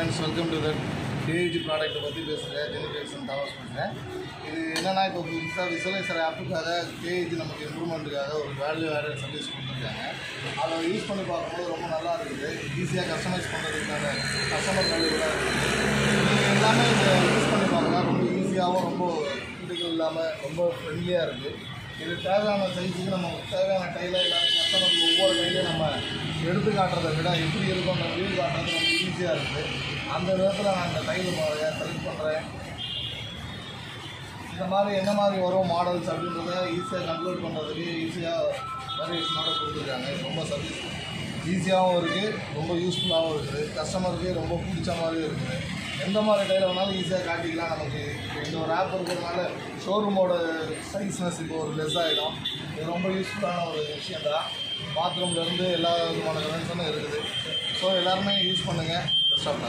Friends welcome to that KG ப்ராடக்ட்டை பற்றி பேசுகிறேன் ஜெனிஃபேக்ஷன் தாமஸ் பண்ணுறேன் இது என்னென்னா இப்போ புதுசாக விசுவலைசர் ஆப்புக்காக கேஜி நமக்கு இம்ப்ரூவ்மெண்ட்டுக்காக ஒரு வேல்யூ வேறு சர்வீஸ் கொடுத்துருக்காங்க. அதை யூஸ் பண்ணி பார்க்கும்போது ரொம்ப நல்லா இருக்குது. ஈஸியாக கஸ்டமைஸ் பண்ணுறதுக்கான கஸ்டமர் வேல்யூலாம் இருக்குது. எல்லாமே இதை யூஸ் பண்ணி பார்க்கலாம் ரொம்ப ஈஸியாகவும் ரொம்ப கிரிட்டிக்கல் இல்லாமல் ரொம்ப ஃப்ரெண்ட்லியாக இருக்குது இது தேவையான சைஸுக்கு நம்ம தேவையான டைலை எல்லாமே கஸ்டமருக்கு ஒவ்வொரு டைலையும் நம்ம எடுத்து காட்டுறதை விட எப்படி இருக்கும் நம்ம வீடு காட்டுறது ரொம்ப ஈஸியாக இருக்குது அந்த விதத்தில் நான் இந்த டைல் செலக்ட் பண்ணுறேன் இந்த மாதிரி என்ன மாதிரி வரும் மாடல்ஸ் அப்படின்றத ஈஸியாக கன்க்ளூட் பண்ணுறதுக்கு ஈஸியாக வேரியேஷனோட கொடுத்துருக்காங்க. ரொம்ப சர்வீஸ் ஈஸியாகவும் இருக்குது ரொம்ப யூஸ்ஃபுல்லாகவும் இருக்குது. கஸ்டமருக்கு ரொம்ப பிடிச்ச மாதிரியும் இருக்குது. எந்த மாதிரி டைல வேணாலும் ஈஸியாக காட்டிக்கலாம் நமக்கு. இந்த ஒரு ஆப் இருக்கிறதுனால ஷோரூமோட சைஸ்னஸ் இப்போ ஒரு லெஸ் ஆகிடும் இது ரொம்ப யூஸ்ஃபுல்லான ஒரு விஷயம் தான் பாத்ரூம்லேருந்து எல்லா விதமான கன்வென்ஷனும் இருக்குது. ஸோ எல்லாருமே யூஸ் பண்ணுங்கள் பெஸ்ட் ஆஃப்